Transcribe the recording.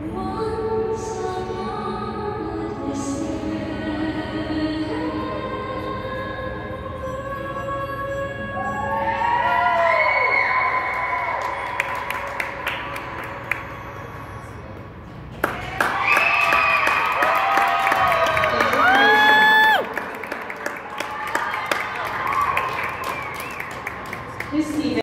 Whoa. Cristina.